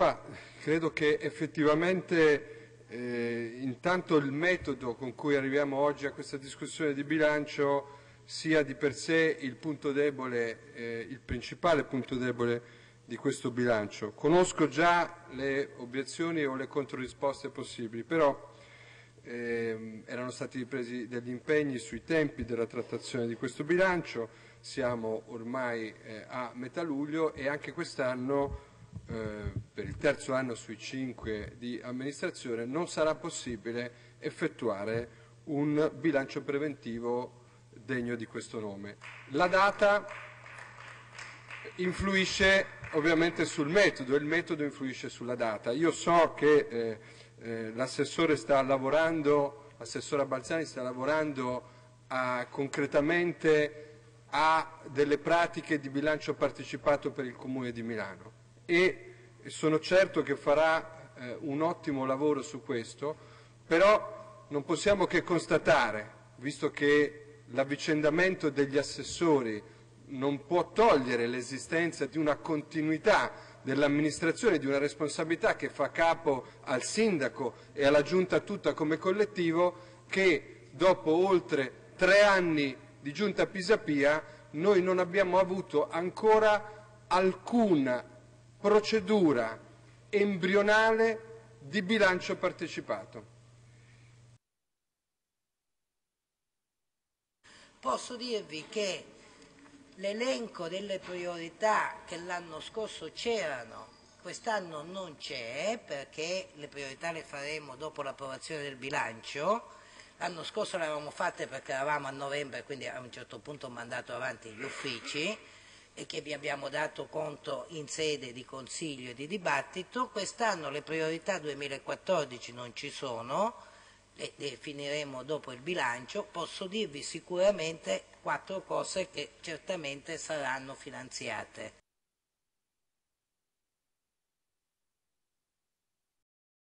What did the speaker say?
Ma credo che effettivamente eh, intanto il metodo con cui arriviamo oggi a questa discussione di bilancio sia di per sé il punto debole, eh, il principale punto debole di questo bilancio. Conosco già le obiezioni o le controrisposte possibili, però eh, erano stati presi degli impegni sui tempi della trattazione di questo bilancio, siamo ormai eh, a metà luglio e anche quest'anno, eh, per il terzo anno sui cinque di amministrazione, non sarà possibile effettuare un bilancio preventivo degno di questo nome. La data influisce ovviamente sul metodo, il metodo influisce sulla data. Io so che eh, eh, l'assessore sta lavorando, l'assessora Balzani sta lavorando a, concretamente a delle pratiche di bilancio partecipato per il Comune di Milano e sono certo che farà eh, un ottimo lavoro su questo, però non possiamo che constatare, visto che l'avvicendamento degli assessori non può togliere l'esistenza di una continuità dell'amministrazione, di una responsabilità che fa capo al sindaco e alla giunta tutta come collettivo, che dopo oltre tre anni di giunta Pisapia noi non abbiamo avuto ancora alcuna procedura embrionale di bilancio partecipato. Posso dirvi che l'elenco delle priorità che l'anno scorso c'erano, quest'anno non c'è perché le priorità le faremo dopo l'approvazione del bilancio. L'anno scorso le avevamo fatte perché eravamo a novembre, quindi a un certo punto ho mandato avanti gli uffici e che vi abbiamo dato conto in sede di consiglio e di dibattito. Quest'anno le priorità 2014 non ci sono, le definiremo dopo il bilancio, posso dirvi sicuramente quattro cose che certamente saranno finanziate.